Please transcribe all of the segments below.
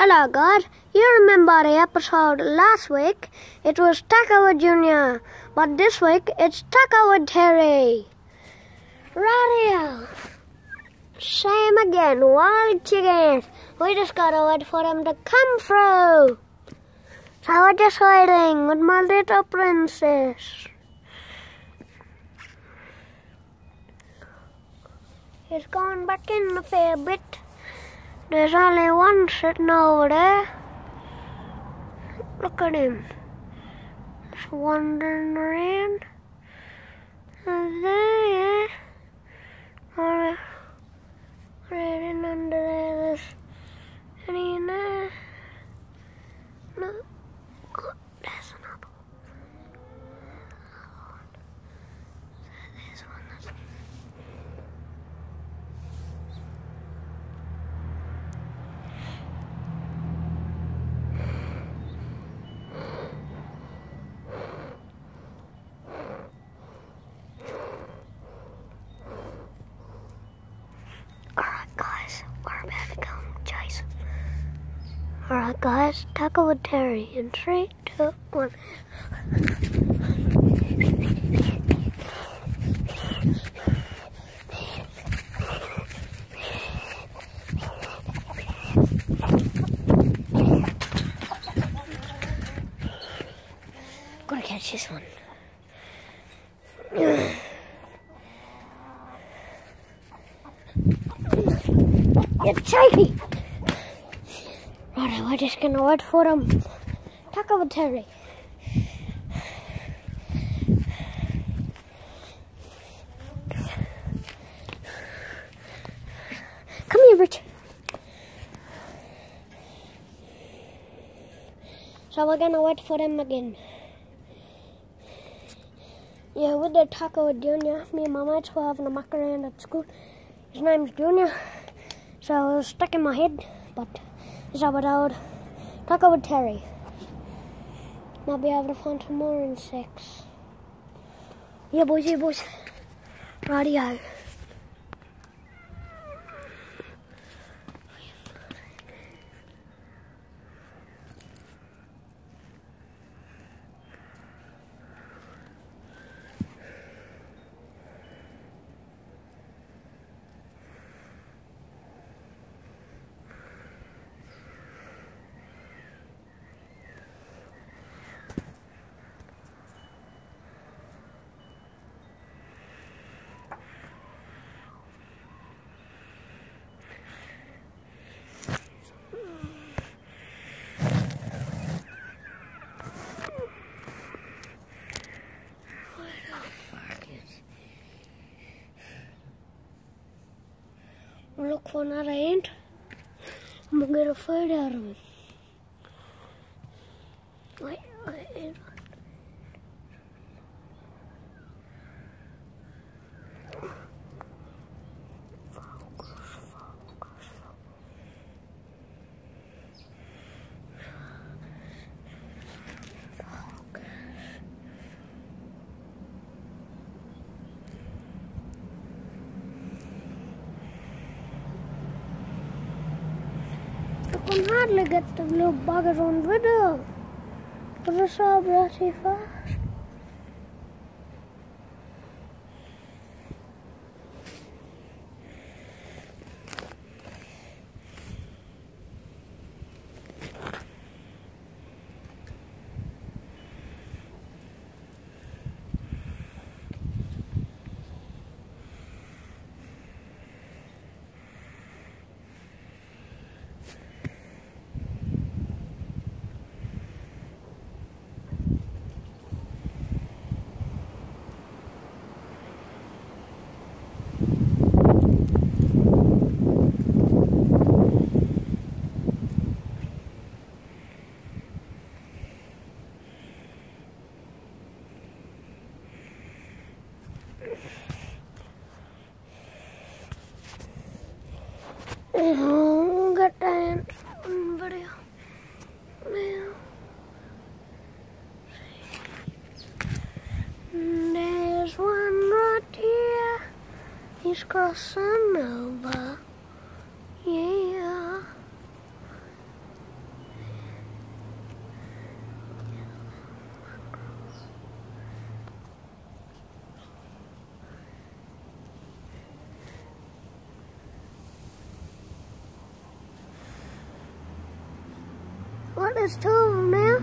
Hello, guys. You remember the episode last week? It was with Junior, but this week it's with Terry. Radio. Same again, wild chickens. We just gotta wait for them to come through. So we're just waiting with my little princess. He's gone back in a fair bit. There's only one sitting over there. Look at him. Just wandering around. And there, yeah. Or, right in under there, there's any in there. No. Oh, there's another one. Another one. There's one that's Alright, guys, we're about to come chase him. Alright, guys, Tucker with Terry in three, two, one. Gonna catch this one. You're cheeky. Right, we're just gonna wait for them. Talk over Terry. Come here, Rich. So we're gonna wait for them again. Yeah, with the tucker with Junior, me and my mates were having a muck around at school. His name's Junior. So it was stuck in my head, but it's about old. Tucker with Terry. Might be able to find some more insects. Yeah, boys, yeah, boys. Radio. Look for another ant. and we'll get a food out of it. Wait. I can hardly get the little buggers on video. But it's so bloody fast. Oh, got that video. There's one right here. He's crossing over. Yeah. What, there's two of them now?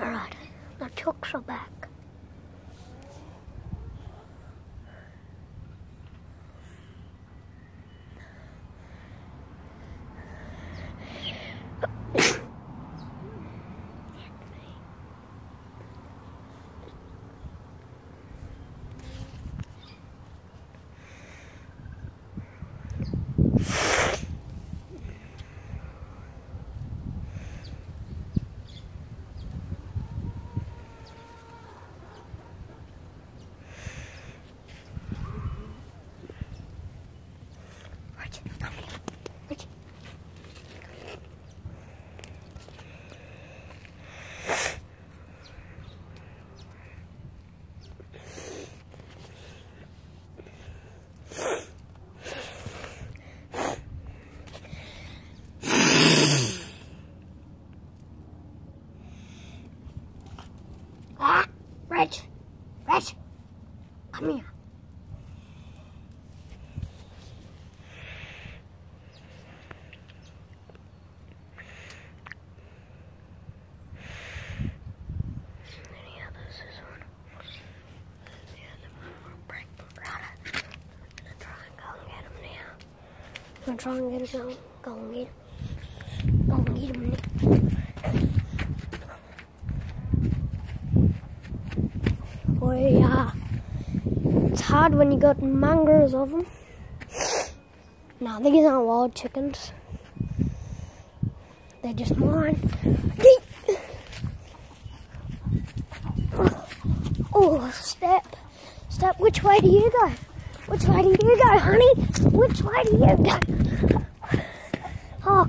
Alright, my chooks are back. Right, come here. Right. Ah, Reg, Reg, come here. Any others this one? Yeah, the one will break the rudder. I'm gonna try and go and get him now. I'm gonna try get now. Go and get. Go and get him now. Boy, yeah. It's hard when you got mangroves of them. No, these aren't wild chickens. They're just mine. Oh, step. Step, which way do you go? Which way do you go, honey? Which way do you go?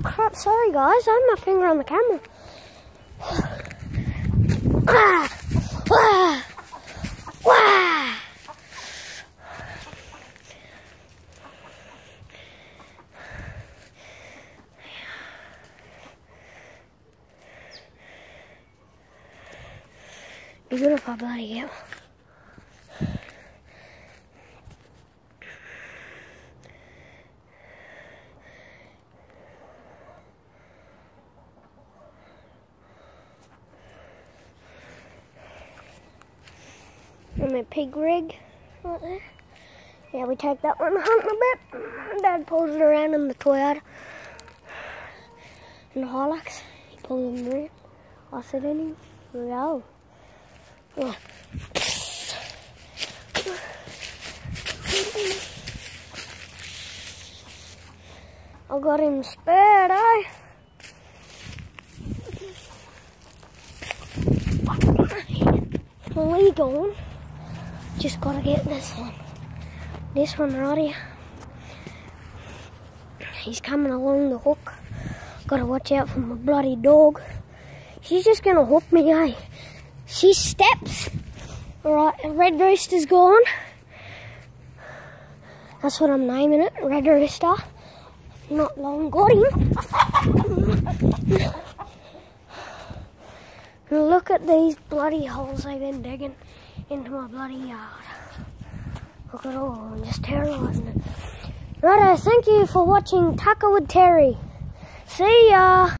Crap. Sorry, guys. I have my finger on the camera. Ah! Ah! Wah! Be good bloody get pig rig. Yeah, we take that one a bit. Dad pulls it around in the Toyota. In the Hilux. He pulls him around. I sit in him. Go. I got him spared, eh? Where you going? Just gotta get this one. This one here. He's coming along the hook. Gotta watch out for my bloody dog. She's just gonna hook me, eh? She steps. Alright, Red Rooster's gone. That's what I'm naming it, Red Rooster. Not long got him. Look at these bloody holes they've been digging into my bloody yard. Look at all them, just terrorizing it. Righto, thank you for watching Tucker with Terry. See ya!